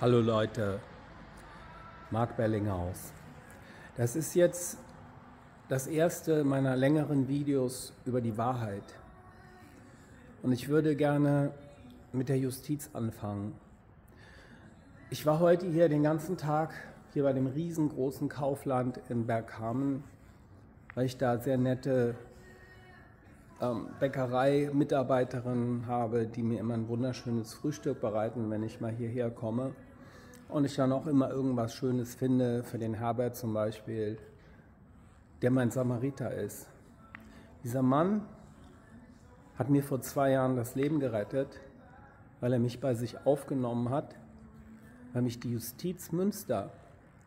Hallo Leute, Marc Bellinghaus. Das ist jetzt das erste meiner längeren Videos über die Wahrheit. Und ich würde gerne mit der Justiz anfangen. Ich war heute hier den ganzen Tag hier bei dem riesengroßen Kaufland in Berghamen, weil ich da sehr nette ähm, Bäckerei-Mitarbeiterinnen habe, die mir immer ein wunderschönes Frühstück bereiten, wenn ich mal hierher komme und ich dann auch immer irgendwas Schönes finde, für den Herbert zum Beispiel, der mein Samariter ist. Dieser Mann hat mir vor zwei Jahren das Leben gerettet, weil er mich bei sich aufgenommen hat, weil mich die Justiz Münster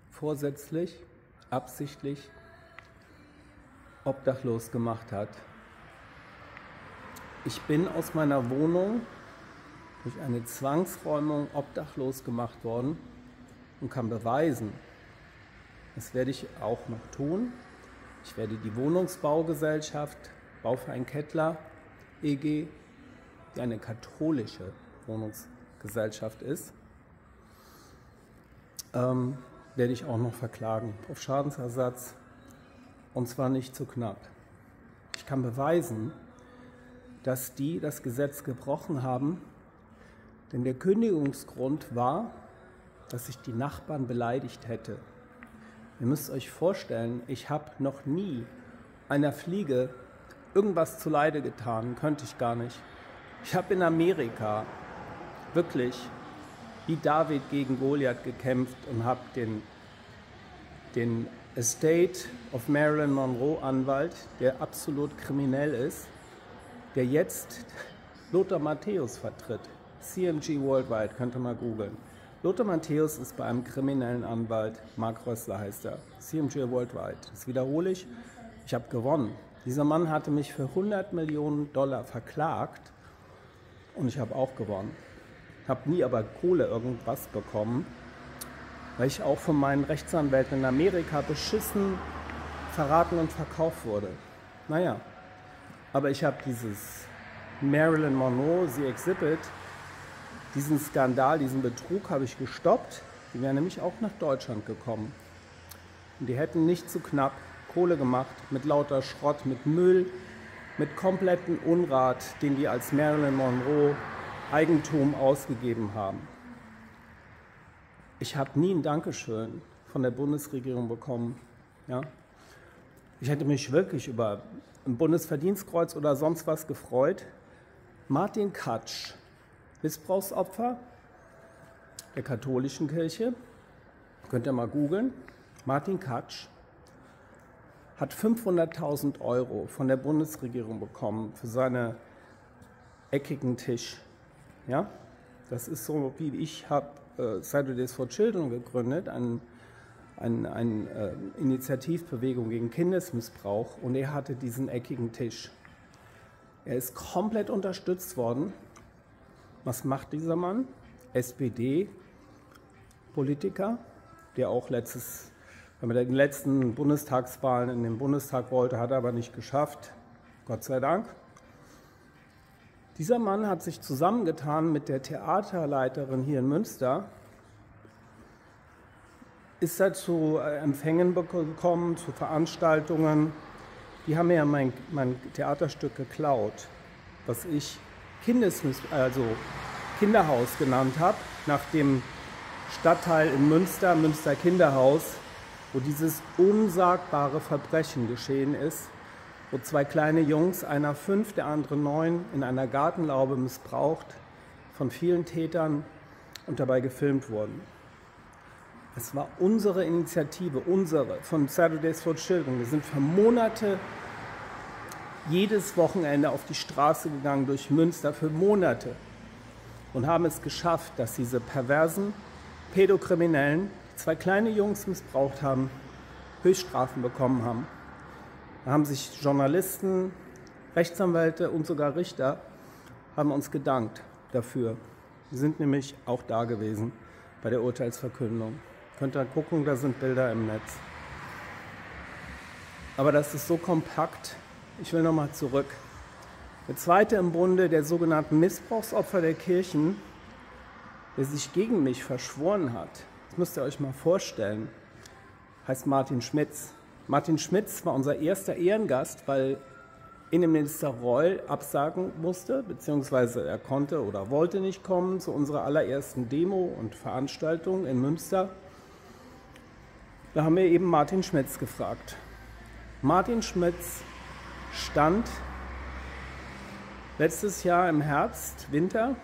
vorsätzlich, absichtlich obdachlos gemacht hat. Ich bin aus meiner Wohnung durch eine Zwangsräumung obdachlos gemacht worden und kann beweisen, das werde ich auch noch tun. Ich werde die Wohnungsbaugesellschaft Bauverein Kettler EG, die eine katholische Wohnungsgesellschaft ist, ähm, werde ich auch noch verklagen auf Schadensersatz und zwar nicht zu knapp. Ich kann beweisen, dass die das Gesetz gebrochen haben, denn der Kündigungsgrund war, dass ich die Nachbarn beleidigt hätte. Ihr müsst euch vorstellen, ich habe noch nie einer Fliege irgendwas zuleide getan, könnte ich gar nicht. Ich habe in Amerika wirklich wie David gegen Goliath gekämpft und habe den, den Estate of Marilyn Monroe Anwalt, der absolut kriminell ist, der jetzt Lothar Matthäus vertritt. CMG Worldwide, könnt ihr mal googeln. Lothar Matthäus ist bei einem kriminellen Anwalt, Mark Rössler heißt er, CMG Worldwide. Das wiederhole ich, ich habe gewonnen. Dieser Mann hatte mich für 100 Millionen Dollar verklagt und ich habe auch gewonnen. Habe nie aber Kohle irgendwas bekommen, weil ich auch von meinen Rechtsanwälten in Amerika beschissen, verraten und verkauft wurde. Naja, aber ich habe dieses Marilyn Monroe, The Exhibit, diesen Skandal, diesen Betrug habe ich gestoppt. Die wären nämlich auch nach Deutschland gekommen. Und die hätten nicht zu knapp Kohle gemacht mit lauter Schrott, mit Müll, mit kompletten Unrat, den die als Marilyn Monroe Eigentum ausgegeben haben. Ich habe nie ein Dankeschön von der Bundesregierung bekommen. Ja? Ich hätte mich wirklich über ein Bundesverdienstkreuz oder sonst was gefreut. Martin Katsch, Missbrauchsopfer der katholischen Kirche. Könnt ihr mal googeln. Martin Katsch hat 500.000 Euro von der Bundesregierung bekommen für seinen eckigen Tisch. Ja, das ist so, wie ich habe äh, Saturdays for Children gegründet, eine ein, ein, äh, Initiativbewegung gegen Kindesmissbrauch und er hatte diesen eckigen Tisch. Er ist komplett unterstützt worden was macht dieser Mann? SPD-Politiker, der auch letztes, bei den letzten Bundestagswahlen in den Bundestag wollte, hat er aber nicht geschafft. Gott sei Dank. Dieser Mann hat sich zusammengetan mit der Theaterleiterin hier in Münster, ist da zu äh, Empfängen gekommen, zu Veranstaltungen. Die haben mir ja mein, mein Theaterstück geklaut, was ich Kindesmiss also Kinderhaus genannt habe, nach dem Stadtteil in Münster, Münster Kinderhaus, wo dieses unsagbare Verbrechen geschehen ist, wo zwei kleine Jungs, einer fünf, der andere neun, in einer Gartenlaube missbraucht, von vielen Tätern und dabei gefilmt wurden. Es war unsere Initiative, unsere, von Saturdays for Children. Wir sind für Monate jedes Wochenende auf die Straße gegangen durch Münster für Monate und haben es geschafft, dass diese perversen Pädokriminellen, die zwei kleine Jungs missbraucht haben, Höchststrafen bekommen haben. Da haben sich Journalisten, Rechtsanwälte und sogar Richter haben uns gedankt dafür. Wir sind nämlich auch da gewesen bei der Urteilsverkündung. Könnt ihr gucken, da sind Bilder im Netz. Aber das ist so kompakt, ich will nochmal zurück. Der zweite im Bunde der sogenannten Missbrauchsopfer der Kirchen der sich gegen mich verschworen hat, das müsst ihr euch mal vorstellen, heißt Martin Schmitz. Martin Schmitz war unser erster Ehrengast, weil Innenminister Reul absagen musste, beziehungsweise er konnte oder wollte nicht kommen zu unserer allerersten Demo und Veranstaltung in Münster. Da haben wir eben Martin Schmitz gefragt. Martin Schmitz stand letztes Jahr im Herbst, Winter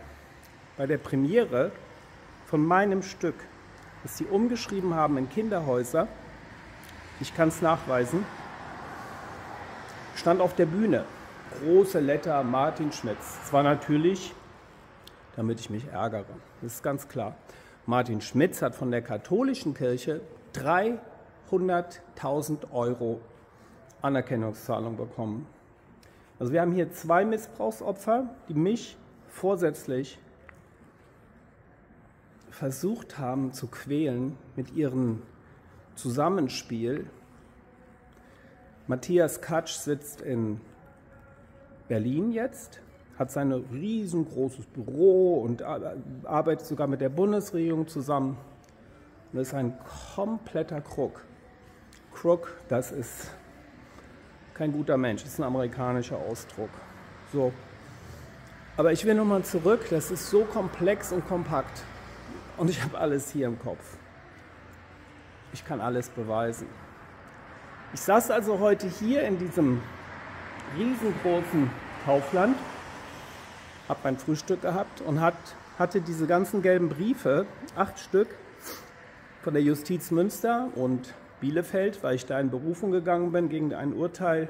bei der Premiere von meinem Stück, das sie umgeschrieben haben in Kinderhäuser. Ich kann es nachweisen stand auf der Bühne. Große Letter Martin Schmitz. Zwar natürlich, damit ich mich ärgere, das ist ganz klar. Martin Schmitz hat von der katholischen Kirche 300.000 Euro Anerkennungszahlung bekommen. Also wir haben hier zwei Missbrauchsopfer, die mich vorsätzlich versucht haben zu quälen mit ihrem Zusammenspiel Matthias Katsch sitzt in Berlin jetzt, hat sein riesengroßes Büro und arbeitet sogar mit der Bundesregierung zusammen und ist ein kompletter Krug. Crook, das ist kein guter Mensch, das ist ein amerikanischer Ausdruck. So. Aber ich will nochmal zurück, das ist so komplex und kompakt und ich habe alles hier im Kopf. Ich kann alles beweisen. Ich saß also heute hier in diesem riesengroßen Kaufland, habe mein Frühstück gehabt und hat, hatte diese ganzen gelben Briefe, acht Stück, von der Justiz Münster und Bielefeld, weil ich da in Berufung gegangen bin gegen ein Urteil.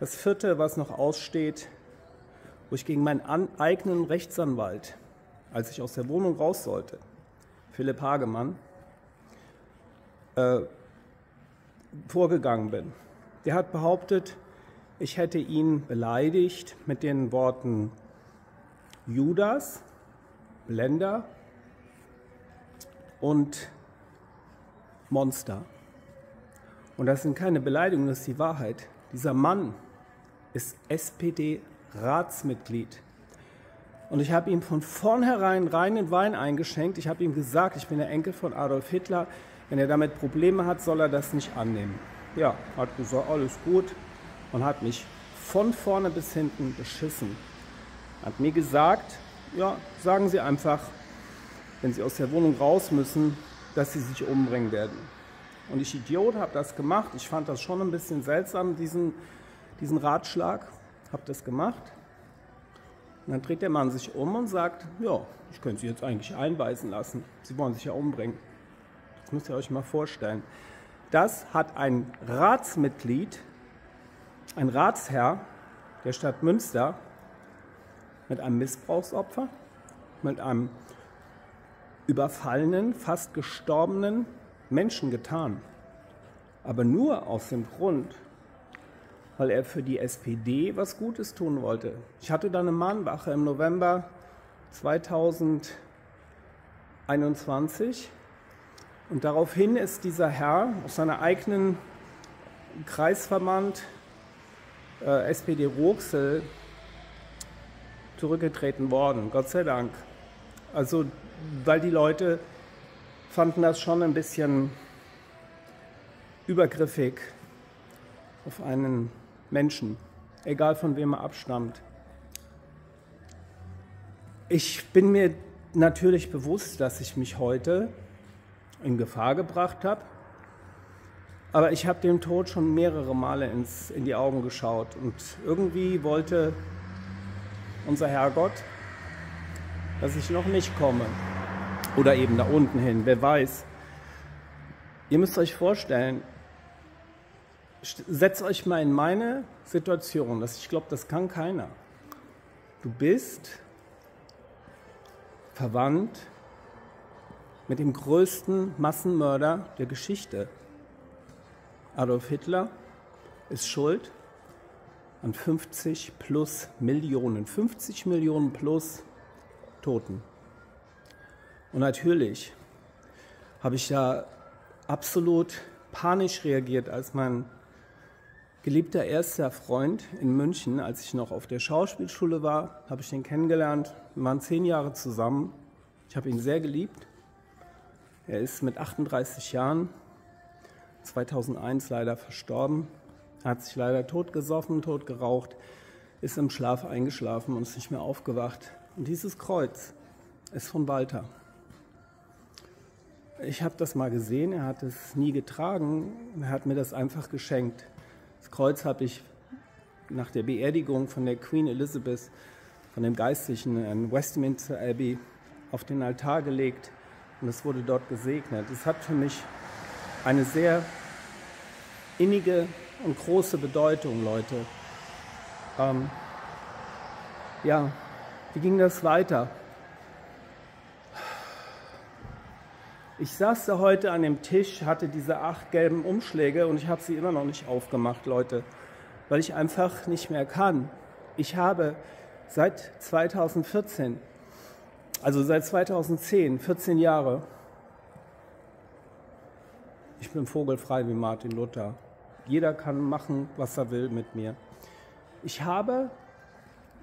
Das vierte, was noch aussteht, wo ich gegen meinen eigenen Rechtsanwalt, als ich aus der Wohnung raus sollte, Philipp Hagemann, äh, vorgegangen bin. Der hat behauptet, ich hätte ihn beleidigt mit den Worten Judas, Blender und Monster. Und das sind keine Beleidigungen, das ist die Wahrheit. Dieser Mann ist SPD-Ratsmitglied. Und ich habe ihm von vornherein reinen Wein eingeschenkt. Ich habe ihm gesagt, ich bin der Enkel von Adolf Hitler. Wenn er damit Probleme hat, soll er das nicht annehmen. Ja, hat gesagt, alles gut und hat mich von vorne bis hinten beschissen. Hat mir gesagt, ja, sagen Sie einfach, wenn Sie aus der Wohnung raus müssen, dass Sie sich umbringen werden. Und ich Idiot habe das gemacht. Ich fand das schon ein bisschen seltsam, diesen, diesen Ratschlag. Habe das gemacht. Und dann dreht der Mann sich um und sagt, ja, ich könnte Sie jetzt eigentlich einweisen lassen. Sie wollen sich ja umbringen. Das müsst ihr euch mal vorstellen. Das hat ein Ratsmitglied, ein Ratsherr der Stadt Münster mit einem Missbrauchsopfer, mit einem überfallenen, fast gestorbenen Menschen getan. Aber nur aus dem Grund, weil er für die SPD was Gutes tun wollte. Ich hatte da eine Mahnwache im November 2021 und daraufhin ist dieser Herr aus seiner eigenen Kreisverband äh, SPD Roxel zurückgetreten worden, Gott sei Dank. Also, weil die Leute fanden das schon ein bisschen übergriffig auf einen Menschen, egal von wem er abstammt. Ich bin mir natürlich bewusst, dass ich mich heute in Gefahr gebracht habe. Aber ich habe dem Tod schon mehrere Male ins, in die Augen geschaut und irgendwie wollte unser Herrgott, dass ich noch nicht komme. Oder eben da unten hin, wer weiß. Ihr müsst euch vorstellen, setzt euch mal in meine Situation, dass ich glaube, das kann keiner. Du bist verwandt mit dem größten Massenmörder der Geschichte. Adolf Hitler ist schuld an 50 plus Millionen, 50 Millionen plus Toten. Und natürlich habe ich da absolut panisch reagiert, als mein geliebter erster Freund in München, als ich noch auf der Schauspielschule war, habe ich den kennengelernt. Wir waren zehn Jahre zusammen Ich habe ihn sehr geliebt. Er ist mit 38 Jahren 2001 leider verstorben. Er hat sich leider totgesoffen, totgeraucht, ist im Schlaf eingeschlafen und ist nicht mehr aufgewacht. Und dieses Kreuz ist von Walter. Ich habe das mal gesehen, er hat es nie getragen, er hat mir das einfach geschenkt. Das Kreuz habe ich nach der Beerdigung von der Queen Elizabeth, von dem Geistlichen in Westminster Abbey, auf den Altar gelegt und es wurde dort gesegnet. Es hat für mich eine sehr innige und große Bedeutung, Leute. Ähm, ja, wie ging das weiter? Ich saß da heute an dem Tisch, hatte diese acht gelben Umschläge und ich habe sie immer noch nicht aufgemacht, Leute, weil ich einfach nicht mehr kann. Ich habe seit 2014, also seit 2010, 14 Jahre, ich bin vogelfrei wie Martin Luther. Jeder kann machen, was er will mit mir. Ich habe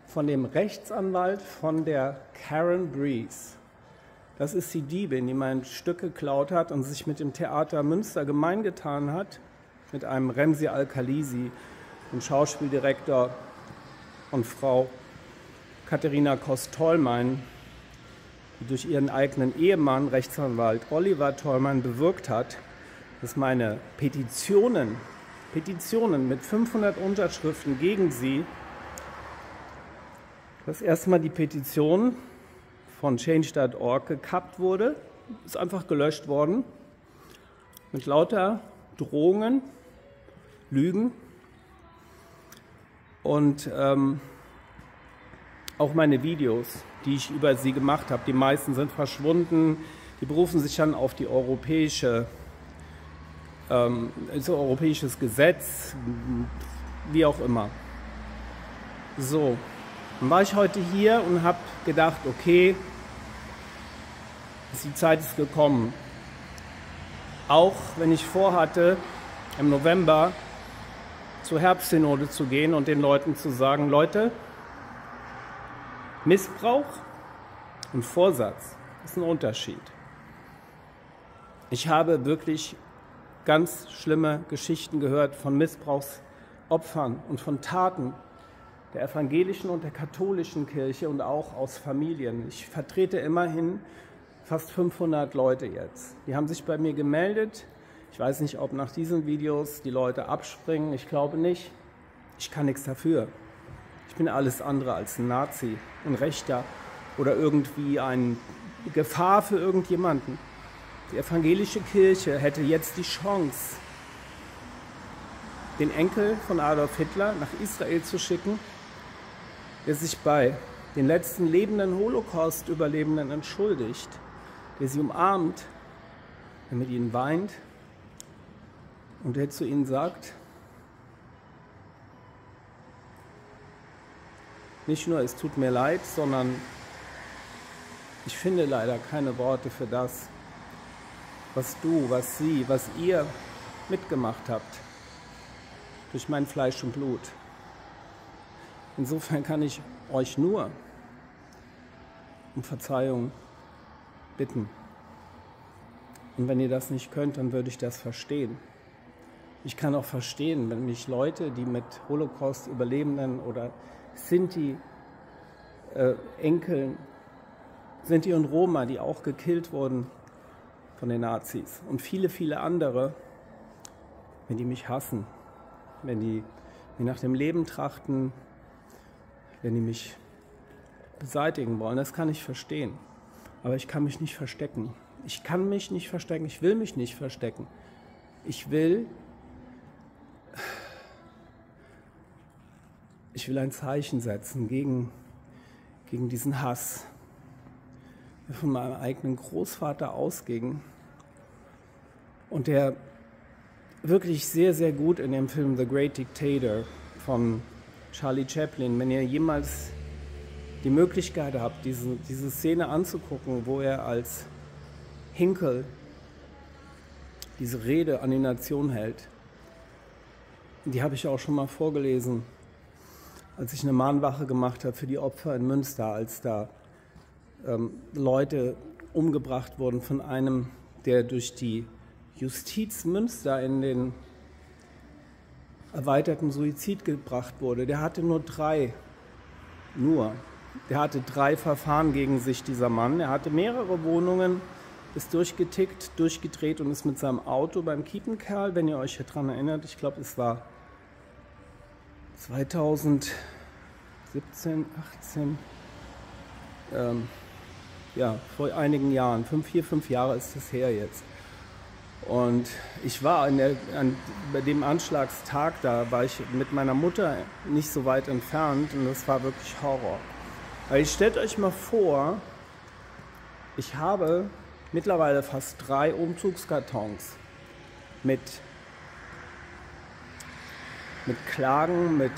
von dem Rechtsanwalt von der Karen Breeze das ist die Diebin, die mein Stück geklaut hat und sich mit dem Theater Münster gemeingetan hat, mit einem Remsi Al-Khalisi, dem Schauspieldirektor und Frau Katharina Kost-Tollmein, die durch ihren eigenen Ehemann, Rechtsanwalt Oliver Tollmein, bewirkt hat, dass meine Petitionen, Petitionen mit 500 Unterschriften gegen sie, dass erstmal die Petition von Change.org gekappt wurde, ist einfach gelöscht worden mit lauter Drohungen, Lügen und ähm, auch meine Videos, die ich über sie gemacht habe, die meisten sind verschwunden. Die berufen sich dann auf die europäische, ähm, so europäisches Gesetz, wie auch immer. So, dann war ich heute hier und habe gedacht, okay, die Zeit ist gekommen. Auch wenn ich vorhatte, im November zur Herbstsynode zu gehen und den Leuten zu sagen, Leute, Missbrauch und Vorsatz ist ein Unterschied. Ich habe wirklich ganz schlimme Geschichten gehört von Missbrauchsopfern und von Taten der evangelischen und der katholischen Kirche und auch aus Familien. Ich vertrete immerhin fast 500 Leute jetzt. Die haben sich bei mir gemeldet. Ich weiß nicht, ob nach diesen Videos die Leute abspringen. Ich glaube nicht. Ich kann nichts dafür. Ich bin alles andere als ein Nazi, ein Rechter oder irgendwie eine Gefahr für irgendjemanden. Die evangelische Kirche hätte jetzt die Chance, den Enkel von Adolf Hitler nach Israel zu schicken, der sich bei den letzten lebenden Holocaust-Überlebenden entschuldigt der sie umarmt, der mit ihnen weint und der zu ihnen sagt, nicht nur es tut mir leid, sondern ich finde leider keine Worte für das, was du, was sie, was ihr mitgemacht habt durch mein Fleisch und Blut. Insofern kann ich euch nur um Verzeihung bitten. Und wenn ihr das nicht könnt, dann würde ich das verstehen. Ich kann auch verstehen, wenn mich Leute, die mit Holocaust-Überlebenden oder Sinti, äh, Enkeln, Sinti und Roma, die auch gekillt wurden von den Nazis und viele, viele andere, wenn die mich hassen, wenn die mir nach dem Leben trachten, wenn die mich beseitigen wollen, das kann ich verstehen. Aber ich kann mich nicht verstecken. Ich kann mich nicht verstecken. Ich will mich nicht verstecken. Ich will, ich will ein Zeichen setzen gegen, gegen diesen Hass, der von meinem eigenen Großvater ausging und der wirklich sehr, sehr gut in dem Film The Great Dictator von Charlie Chaplin, wenn ihr jemals die Möglichkeit habt, diese, diese Szene anzugucken, wo er als Hinkel diese Rede an die Nation hält. Die habe ich auch schon mal vorgelesen, als ich eine Mahnwache gemacht habe für die Opfer in Münster, als da ähm, Leute umgebracht wurden von einem, der durch die Justiz Münster in den erweiterten Suizid gebracht wurde. Der hatte nur drei, nur. Der hatte drei Verfahren gegen sich, dieser Mann. Er hatte mehrere Wohnungen, ist durchgetickt, durchgedreht und ist mit seinem Auto beim Kiepenkerl, wenn ihr euch daran erinnert, ich glaube, es war 2017, 18, ähm, ja, vor einigen Jahren, fünf, vier, fünf Jahre ist das her jetzt. Und ich war der, an, bei dem Anschlagstag da, war ich mit meiner Mutter nicht so weit entfernt und das war wirklich Horror. Weil ich stellt euch mal vor, ich habe mittlerweile fast drei Umzugskartons mit, mit Klagen, mit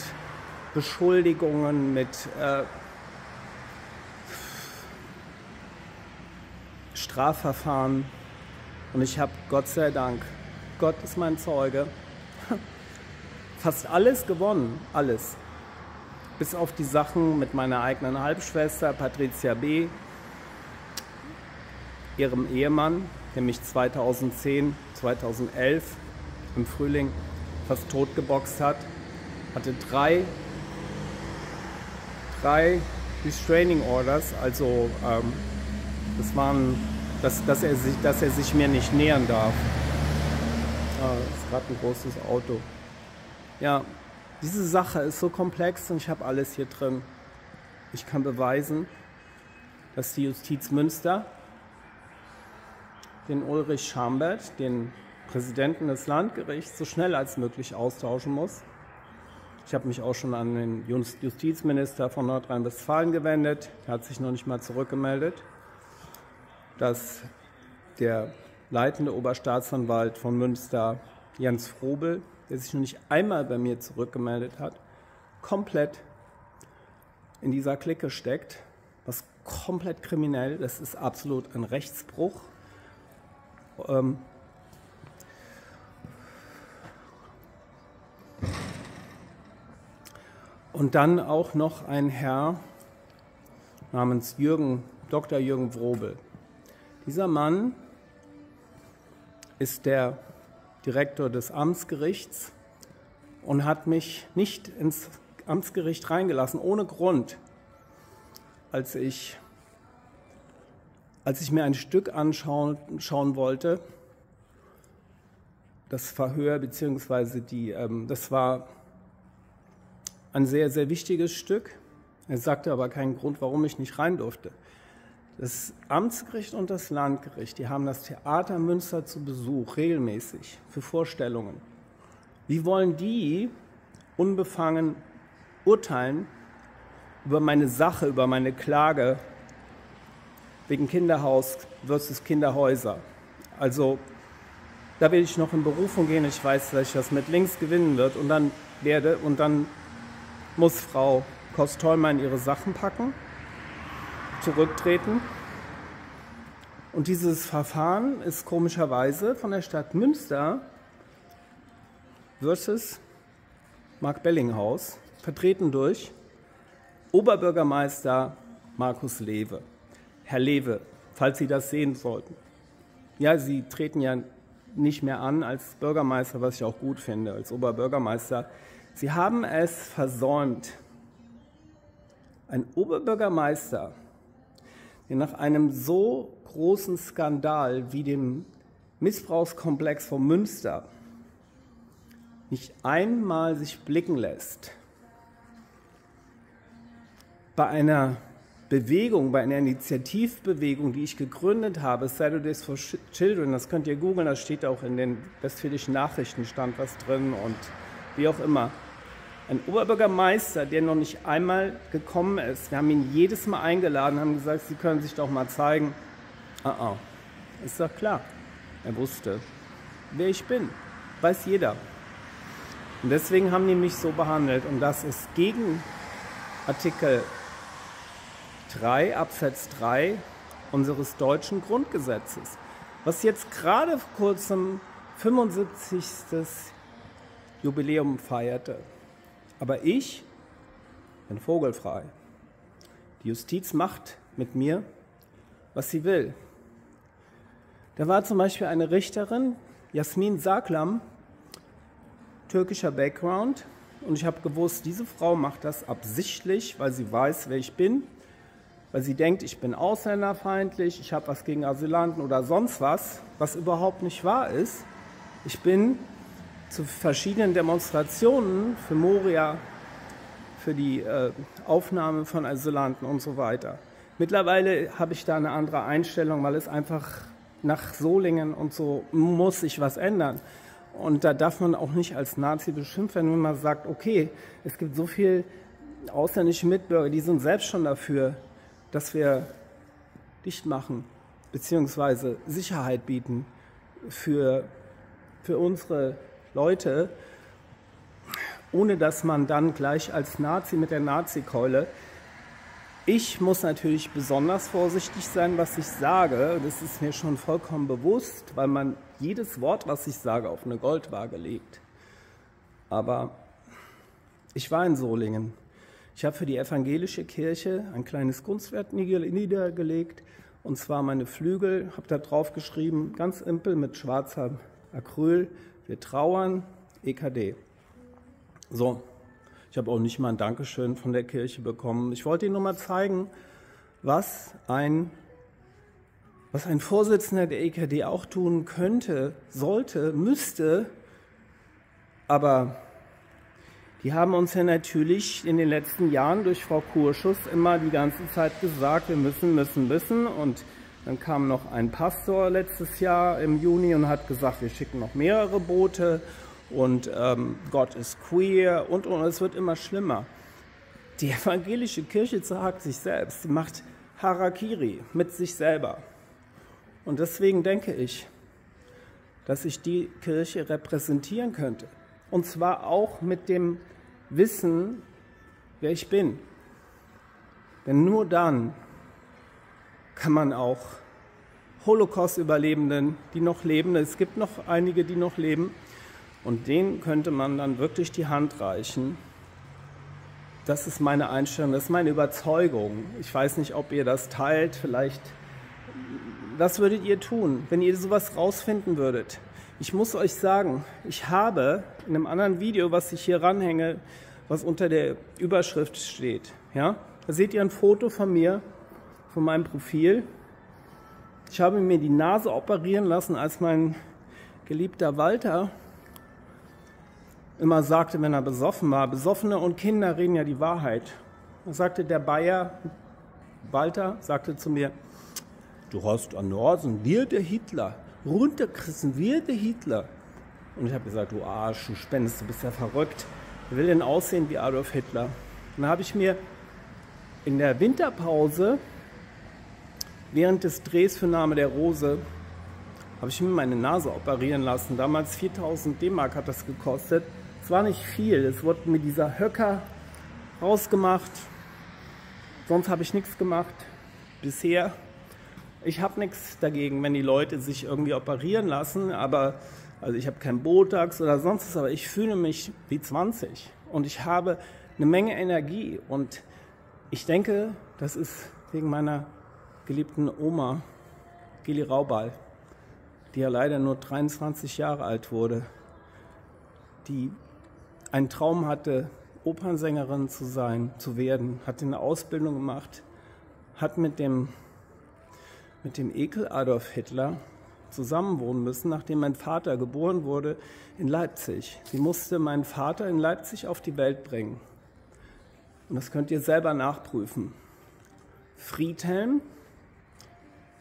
Beschuldigungen, mit äh, Strafverfahren. Und ich habe Gott sei Dank, Gott ist mein Zeuge, fast alles gewonnen, alles. Bis auf die Sachen mit meiner eigenen Halbschwester Patricia B., ihrem Ehemann, der mich 2010, 2011 im Frühling fast tot geboxt hat, hatte drei, drei Restraining Orders, also ähm, das waren, dass, dass, er sich, dass er sich mir nicht nähern darf. Ah, das ist gerade ein großes Auto. Ja, diese Sache ist so komplex und ich habe alles hier drin. Ich kann beweisen, dass die Justiz Münster den Ulrich Schambert, den Präsidenten des Landgerichts, so schnell als möglich austauschen muss. Ich habe mich auch schon an den Justizminister von Nordrhein-Westfalen gewendet. Er hat sich noch nicht mal zurückgemeldet dass der leitende Oberstaatsanwalt von Münster, Jens Frobel, der sich noch nicht einmal bei mir zurückgemeldet hat, komplett in dieser Clique steckt, was komplett kriminell, das ist absolut ein Rechtsbruch. Ähm und dann auch noch ein Herr namens Jürgen, Dr. Jürgen Wrobel. Dieser Mann ist der Direktor des Amtsgerichts und hat mich nicht ins Amtsgericht reingelassen, ohne Grund, als ich, als ich mir ein Stück anschauen schauen wollte, das Verhör beziehungsweise die, ähm, das war ein sehr, sehr wichtiges Stück. Er sagte aber keinen Grund, warum ich nicht rein durfte. Das Amtsgericht und das Landgericht, die haben das Theater Münster zu Besuch regelmäßig für Vorstellungen. Wie wollen die unbefangen urteilen über meine Sache, über meine Klage wegen Kinderhaus versus Kinderhäuser? Also da will ich noch in Berufung gehen. Ich weiß, dass ich das mit links gewinnen wird und dann werde und dann muss Frau Kostolmein ihre Sachen packen zurücktreten. Und dieses Verfahren ist komischerweise von der Stadt Münster versus Mark Bellinghaus, vertreten durch Oberbürgermeister Markus Lewe. Herr Lewe, falls Sie das sehen sollten. Ja, Sie treten ja nicht mehr an als Bürgermeister, was ich auch gut finde, als Oberbürgermeister. Sie haben es versäumt, ein Oberbürgermeister nach einem so großen Skandal wie dem Missbrauchskomplex von Münster nicht einmal sich blicken lässt, bei einer Bewegung, bei einer Initiativbewegung, die ich gegründet habe, Saturdays for Children, das könnt ihr googeln, das steht auch in den westfälischen Nachrichten, stand was drin und wie auch immer. Ein Oberbürgermeister, der noch nicht einmal gekommen ist. Wir haben ihn jedes Mal eingeladen, haben gesagt, Sie können sich doch mal zeigen. Ah, ah. Ist doch klar. Er wusste, wer ich bin. Weiß jeder. Und deswegen haben die mich so behandelt. Und das ist gegen Artikel 3, Absatz 3 unseres deutschen Grundgesetzes, was jetzt gerade vor kurzem 75. Jubiläum feierte. Aber ich bin vogelfrei. Die Justiz macht mit mir, was sie will. Da war zum Beispiel eine Richterin, Jasmin Saklam, türkischer Background. Und ich habe gewusst, diese Frau macht das absichtlich, weil sie weiß, wer ich bin, weil sie denkt, ich bin ausländerfeindlich, ich habe was gegen Asylanten oder sonst was, was überhaupt nicht wahr ist. Ich bin zu verschiedenen Demonstrationen für Moria, für die äh, Aufnahme von Asylanten und so weiter. Mittlerweile habe ich da eine andere Einstellung, weil es einfach nach Solingen und so muss sich was ändern. Und da darf man auch nicht als Nazi beschimpft werden, wenn man sagt, okay, es gibt so viele ausländische Mitbürger, die sind selbst schon dafür, dass wir dicht machen, beziehungsweise Sicherheit bieten für, für unsere Leute, ohne dass man dann gleich als Nazi mit der Nazi-Keule ich muss natürlich besonders vorsichtig sein, was ich sage. Das ist mir schon vollkommen bewusst, weil man jedes Wort, was ich sage, auf eine Goldwaage legt. Aber ich war in Solingen. Ich habe für die evangelische Kirche ein kleines Kunstwerk niedergelegt, und zwar meine Flügel, habe da drauf geschrieben, ganz simpel mit schwarzer Acryl, wir trauern, EKD. So, ich habe auch nicht mal ein Dankeschön von der Kirche bekommen. Ich wollte Ihnen nur mal zeigen, was ein, was ein Vorsitzender der EKD auch tun könnte, sollte, müsste. Aber die haben uns ja natürlich in den letzten Jahren durch Frau Kurschus immer die ganze Zeit gesagt, wir müssen, müssen, müssen. Und dann kam noch ein Pastor letztes Jahr im Juni und hat gesagt, wir schicken noch mehrere Boote und ähm, Gott ist queer und, und es wird immer schlimmer. Die evangelische Kirche zerhackt sich selbst, sie macht Harakiri mit sich selber. Und deswegen denke ich, dass ich die Kirche repräsentieren könnte. Und zwar auch mit dem Wissen, wer ich bin. Denn nur dann kann man auch Holocaust-Überlebenden, die noch leben, es gibt noch einige, die noch leben, und denen könnte man dann wirklich die Hand reichen. Das ist meine Einstellung, das ist meine Überzeugung. Ich weiß nicht, ob ihr das teilt. Vielleicht, was würdet ihr tun, wenn ihr sowas rausfinden würdet? Ich muss euch sagen, ich habe in einem anderen Video, was ich hier ranhänge, was unter der Überschrift steht. Ja? Da seht ihr ein Foto von mir, von meinem Profil. Ich habe mir die Nase operieren lassen, als mein geliebter Walter immer sagte, wenn er besoffen war, Besoffene und Kinder reden ja die Wahrheit. Da sagte der Bayer, Walter, sagte zu mir, du hast an Norsen, wir der Hitler, runtergerissen, wir der Hitler. Und ich habe gesagt, du Arsch, du Spendest, du bist ja verrückt. Wer will denn aussehen wie Adolf Hitler? Und dann habe ich mir in der Winterpause, während des Drehs für Name der Rose, habe ich mir meine Nase operieren lassen. Damals 4000 D-Mark hat das gekostet. Es war nicht viel. Es wurde mit dieser Höcker rausgemacht. Sonst habe ich nichts gemacht bisher. Ich habe nichts dagegen, wenn die Leute sich irgendwie operieren lassen, aber also ich habe kein Botox oder sonst was, aber ich fühle mich wie 20 und ich habe eine Menge Energie und ich denke, das ist wegen meiner geliebten Oma Gili Raubal, die ja leider nur 23 Jahre alt wurde, die einen Traum hatte, Opernsängerin zu sein, zu werden, hat eine Ausbildung gemacht, hat mit dem, mit dem Ekel Adolf Hitler zusammenwohnen müssen, nachdem mein Vater geboren wurde in Leipzig. Sie musste meinen Vater in Leipzig auf die Welt bringen. Und das könnt ihr selber nachprüfen. Friedhelm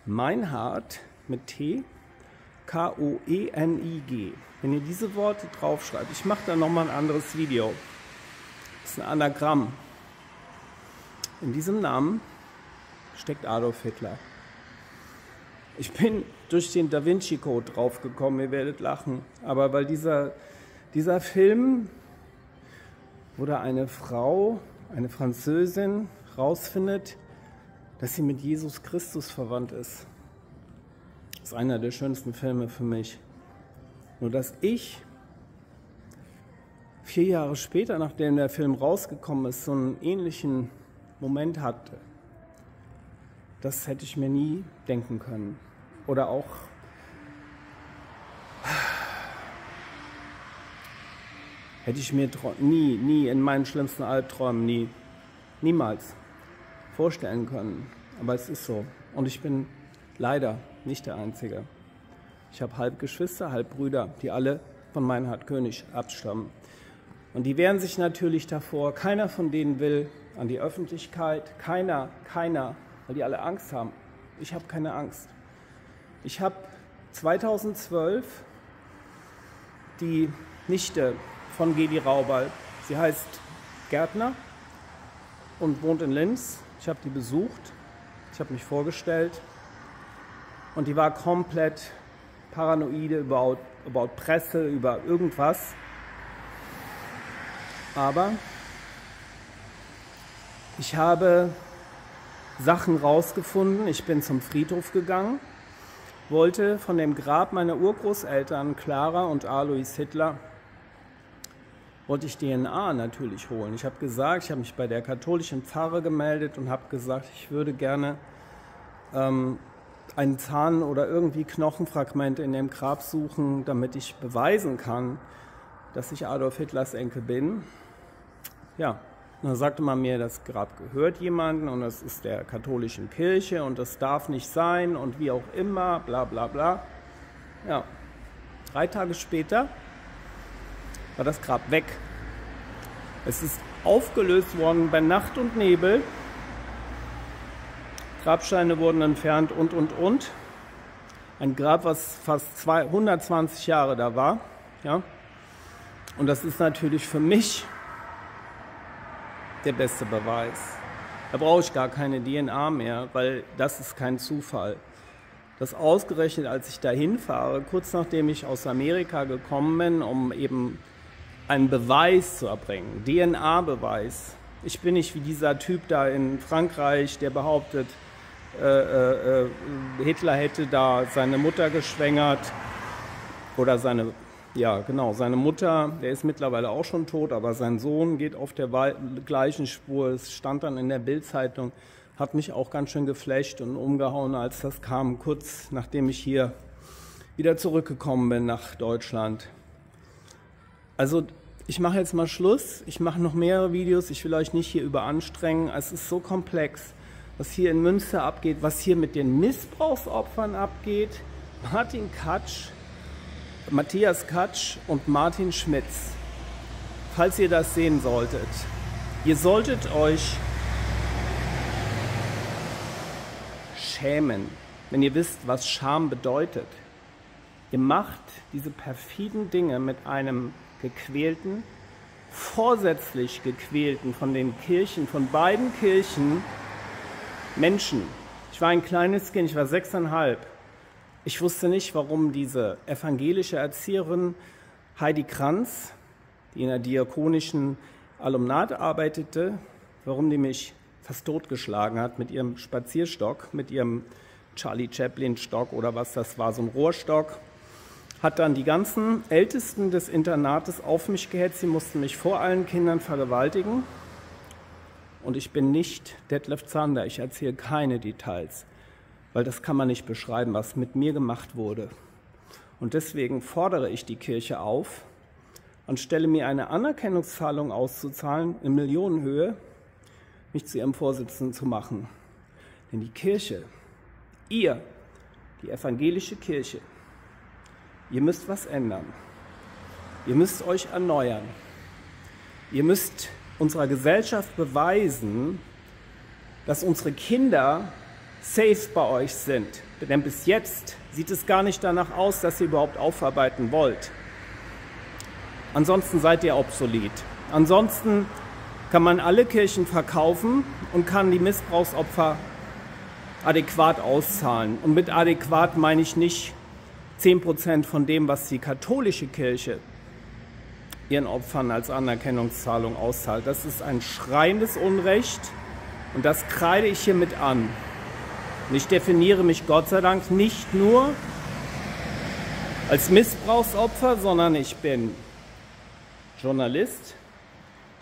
Meinhard mit T, K-O-E-N-I-G. Wenn ihr diese Worte draufschreibt, ich mache da nochmal ein anderes Video. Das ist ein Anagramm. In diesem Namen steckt Adolf Hitler. Ich bin durch den Da Vinci Code draufgekommen, ihr werdet lachen. Aber weil dieser, dieser Film, wo da eine Frau, eine Französin, rausfindet, dass sie mit Jesus Christus verwandt ist. Das ist einer der schönsten Filme für mich. Nur dass ich vier Jahre später, nachdem der Film rausgekommen ist, so einen ähnlichen Moment hatte. Das hätte ich mir nie denken können. Oder auch hätte ich mir nie, nie in meinen schlimmsten Albträumen, nie, niemals vorstellen können. Aber es ist so. Und ich bin leider nicht der Einzige. Ich habe halb Geschwister, halb Brüder, die alle von Meinhard König abstammen. Und die wehren sich natürlich davor. Keiner von denen will an die Öffentlichkeit. Keiner, keiner, weil die alle Angst haben. Ich habe keine Angst. Ich habe 2012 die Nichte von Gedi Raubal. Sie heißt Gärtner und wohnt in Linz. Ich habe die besucht. Ich habe mich vorgestellt. Und die war komplett paranoide über, über Presse, über irgendwas. Aber ich habe Sachen rausgefunden. Ich bin zum Friedhof gegangen, wollte von dem Grab meiner Urgroßeltern Clara und Alois Hitler wollte ich DNA natürlich holen. Ich habe gesagt, ich habe mich bei der katholischen Pfarre gemeldet und habe gesagt, ich würde gerne ähm, einen Zahn oder irgendwie Knochenfragmente in dem Grab suchen, damit ich beweisen kann, dass ich Adolf Hitlers Enkel bin. Ja, und dann sagte man mir, das Grab gehört jemandem und das ist der katholischen Kirche und das darf nicht sein und wie auch immer, bla bla bla. Ja, drei Tage später war das Grab weg. Es ist aufgelöst worden bei Nacht und Nebel. Grabsteine wurden entfernt und, und, und. Ein Grab, was fast 120 Jahre da war. Ja? Und das ist natürlich für mich der beste Beweis. Da brauche ich gar keine DNA mehr, weil das ist kein Zufall. Das ausgerechnet, als ich dahin fahre, kurz nachdem ich aus Amerika gekommen bin, um eben einen Beweis zu erbringen, DNA-Beweis. Ich bin nicht wie dieser Typ da in Frankreich, der behauptet, äh, äh, äh, Hitler hätte da seine Mutter geschwängert oder seine, ja genau, seine Mutter, der ist mittlerweile auch schon tot, aber sein Sohn geht auf der gleichen Spur. Es stand dann in der Bildzeitung, hat mich auch ganz schön geflecht und umgehauen, als das kam, kurz nachdem ich hier wieder zurückgekommen bin nach Deutschland. Also ich mache jetzt mal Schluss. Ich mache noch mehrere Videos. Ich will euch nicht hier überanstrengen. Es ist so komplex, was hier in Münster abgeht, was hier mit den Missbrauchsopfern abgeht. Martin Katsch, Matthias Katsch und Martin Schmitz. Falls ihr das sehen solltet, ihr solltet euch schämen, wenn ihr wisst, was Scham bedeutet. Ihr macht diese perfiden Dinge mit einem gequälten, vorsätzlich gequälten von den Kirchen, von beiden Kirchen Menschen. Ich war ein kleines Kind, ich war sechseinhalb. Ich wusste nicht, warum diese evangelische Erzieherin Heidi Kranz, die in der diakonischen Alumnat arbeitete, warum die mich fast totgeschlagen hat mit ihrem Spazierstock, mit ihrem Charlie Chaplin Stock oder was das war, so ein Rohrstock hat dann die ganzen Ältesten des Internates auf mich gehetzt. Sie mussten mich vor allen Kindern vergewaltigen. Und ich bin nicht Detlef Zander. Ich erzähle keine Details, weil das kann man nicht beschreiben, was mit mir gemacht wurde. Und deswegen fordere ich die Kirche auf, anstelle mir eine Anerkennungszahlung auszuzahlen in Millionenhöhe, mich zu ihrem Vorsitzenden zu machen. Denn die Kirche, ihr, die evangelische Kirche, Ihr müsst was ändern. Ihr müsst euch erneuern. Ihr müsst unserer Gesellschaft beweisen, dass unsere Kinder safe bei euch sind. Denn bis jetzt sieht es gar nicht danach aus, dass ihr überhaupt aufarbeiten wollt. Ansonsten seid ihr obsolet. Ansonsten kann man alle Kirchen verkaufen und kann die Missbrauchsopfer adäquat auszahlen. Und mit adäquat meine ich nicht 10 Prozent von dem, was die katholische Kirche ihren Opfern als Anerkennungszahlung auszahlt. Das ist ein schreiendes Unrecht und das kreide ich hiermit an. Und ich definiere mich Gott sei Dank nicht nur als Missbrauchsopfer, sondern ich bin Journalist,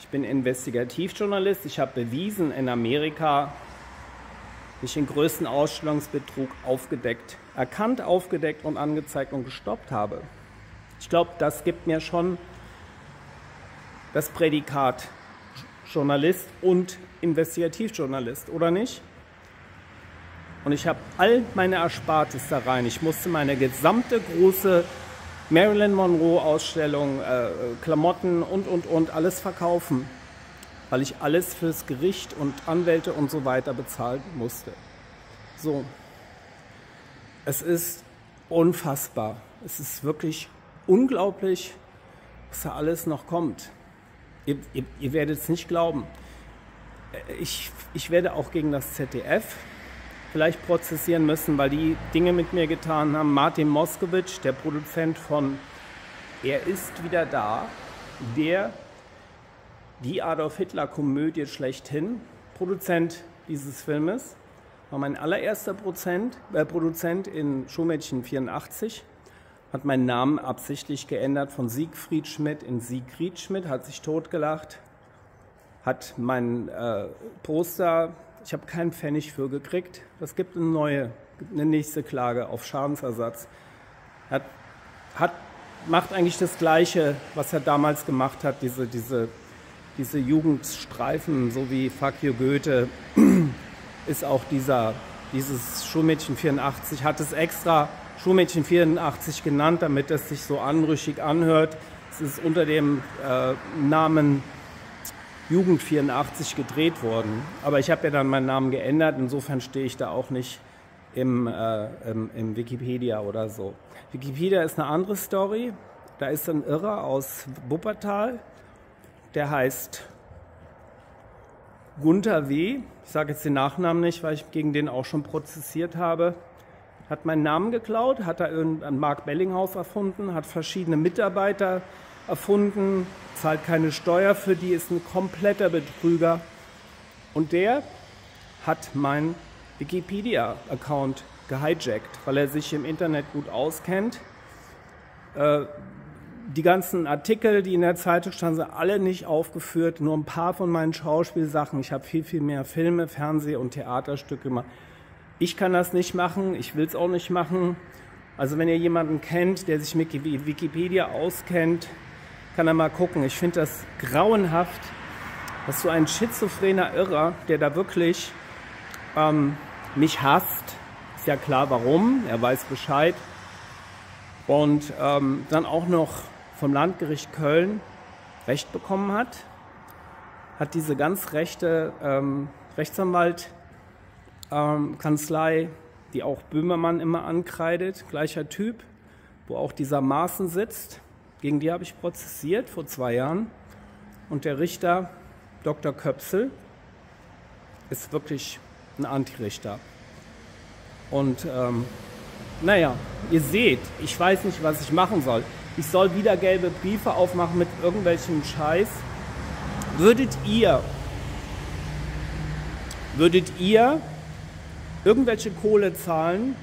ich bin Investigativjournalist. Ich habe bewiesen in Amerika, ich den größten Ausstellungsbetrug aufgedeckt erkannt, aufgedeckt und angezeigt und gestoppt habe. Ich glaube, das gibt mir schon das Prädikat Journalist und Investigativjournalist, oder nicht? Und ich habe all meine Erspartes da rein. Ich musste meine gesamte große Marilyn Monroe-Ausstellung, äh, Klamotten und, und, und, alles verkaufen, weil ich alles fürs Gericht und Anwälte und so weiter bezahlen musste. So, es ist unfassbar. Es ist wirklich unglaublich, was da alles noch kommt. Ihr, ihr, ihr werdet es nicht glauben. Ich, ich werde auch gegen das ZDF vielleicht prozessieren müssen, weil die Dinge mit mir getan haben. Martin Moskowitsch, der Produzent von Er ist wieder da, der die Adolf Hitler Komödie schlechthin, Produzent dieses Filmes, war mein allererster Prozent, äh, Produzent in Schulmädchen 84, hat meinen Namen absichtlich geändert von Siegfried Schmidt in Siegfried Schmidt, hat sich totgelacht, hat mein äh, Poster ich habe keinen Pfennig für gekriegt. Das gibt eine neue, eine nächste Klage auf Schadensersatz. Hat, hat, macht eigentlich das Gleiche, was er damals gemacht hat, diese, diese, diese Jugendstreifen, so wie you Goethe, ist auch dieser, dieses Schulmädchen 84, hat es extra Schulmädchen 84 genannt, damit es sich so anrüchig anhört. Es ist unter dem äh, Namen Jugend 84 gedreht worden. Aber ich habe ja dann meinen Namen geändert, insofern stehe ich da auch nicht im, äh, im, im, Wikipedia oder so. Wikipedia ist eine andere Story. Da ist ein Irrer aus Wuppertal, der heißt Gunther W. Ich sage jetzt den Nachnamen nicht, weil ich gegen den auch schon prozessiert habe. Hat meinen Namen geklaut, hat da irgendein Mark Bellinghaus erfunden, hat verschiedene Mitarbeiter erfunden, zahlt keine Steuer für die, ist ein kompletter Betrüger. Und der hat meinen Wikipedia-Account gehijackt, weil er sich im Internet gut auskennt. Äh, die ganzen Artikel, die in der Zeitung standen, sind alle nicht aufgeführt. Nur ein paar von meinen Schauspielsachen. Ich habe viel, viel mehr Filme, Fernseh- und Theaterstücke gemacht. Ich kann das nicht machen. Ich will es auch nicht machen. Also wenn ihr jemanden kennt, der sich mit Wikipedia auskennt, kann er mal gucken. Ich finde das grauenhaft, dass so ein schizophrener Irrer, der da wirklich ähm, mich hasst, ist ja klar warum, er weiß Bescheid, und ähm, dann auch noch vom Landgericht Köln Recht bekommen hat, hat diese ganz rechte ähm, Rechtsanwalt-Kanzlei, ähm, die auch Böhmermann immer ankreidet, gleicher Typ, wo auch dieser Maaßen sitzt, gegen die habe ich prozessiert vor zwei Jahren. Und der Richter, Dr. Köpsel, ist wirklich ein Antirichter. Und ähm, naja, ihr seht, ich weiß nicht, was ich machen soll. Ich soll wieder gelbe Briefe aufmachen mit irgendwelchem Scheiß. Würdet ihr, würdet ihr irgendwelche Kohle zahlen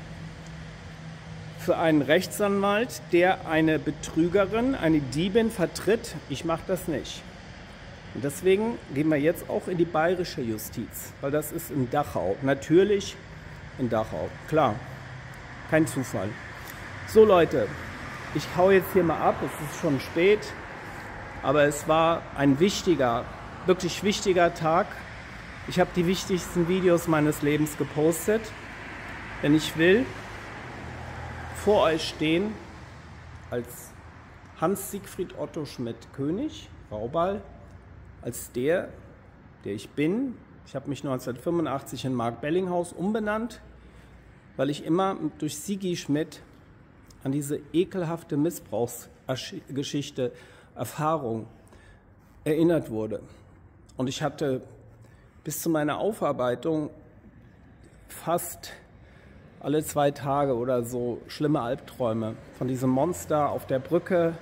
für einen Rechtsanwalt, der eine Betrügerin, eine Diebin vertritt. Ich mache das nicht. Und deswegen gehen wir jetzt auch in die bayerische Justiz, weil das ist in Dachau. Natürlich in Dachau. Klar, kein Zufall. So Leute, ich hau jetzt hier mal ab, es ist schon spät, aber es war ein wichtiger, wirklich wichtiger Tag. Ich habe die wichtigsten Videos meines Lebens gepostet, denn ich will, vor euch stehen als Hans-Siegfried Otto Schmidt-König, Raubal, als der, der ich bin. Ich habe mich 1985 in Mark Bellinghaus umbenannt, weil ich immer durch Sigi Schmidt an diese ekelhafte Missbrauchsgeschichte, Erfahrung erinnert wurde. Und ich hatte bis zu meiner Aufarbeitung fast alle zwei Tage oder so schlimme Albträume von diesem Monster auf der Brücke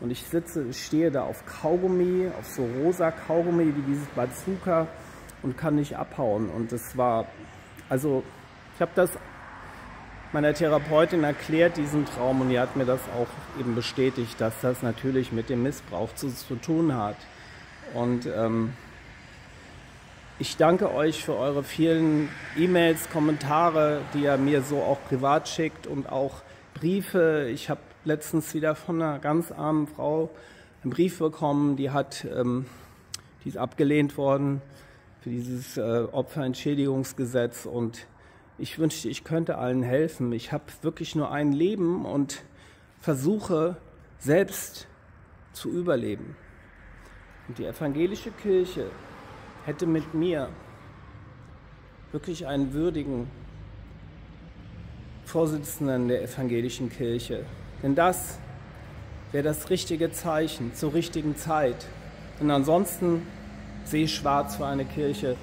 und ich sitze, stehe da auf Kaugummi, auf so rosa Kaugummi wie dieses Bazooka und kann nicht abhauen und es war, also ich habe das meiner Therapeutin erklärt, diesen Traum und die hat mir das auch eben bestätigt, dass das natürlich mit dem Missbrauch zu, zu tun hat und ähm, ich danke euch für eure vielen E-Mails, Kommentare, die ihr mir so auch privat schickt und auch Briefe. Ich habe letztens wieder von einer ganz armen Frau einen Brief bekommen, die hat, ähm, die ist abgelehnt worden für dieses äh, Opferentschädigungsgesetz und ich wünschte, ich könnte allen helfen. Ich habe wirklich nur ein Leben und versuche selbst zu überleben. Und die evangelische Kirche hätte mit mir wirklich einen würdigen Vorsitzenden der evangelischen Kirche. Denn das wäre das richtige Zeichen zur richtigen Zeit. Und ansonsten sehe ich schwarz für eine Kirche,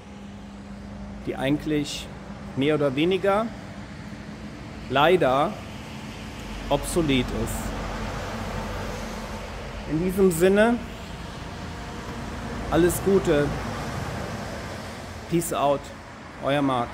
die eigentlich mehr oder weniger leider obsolet ist. In diesem Sinne, alles Gute. Peace out. Euer Marc.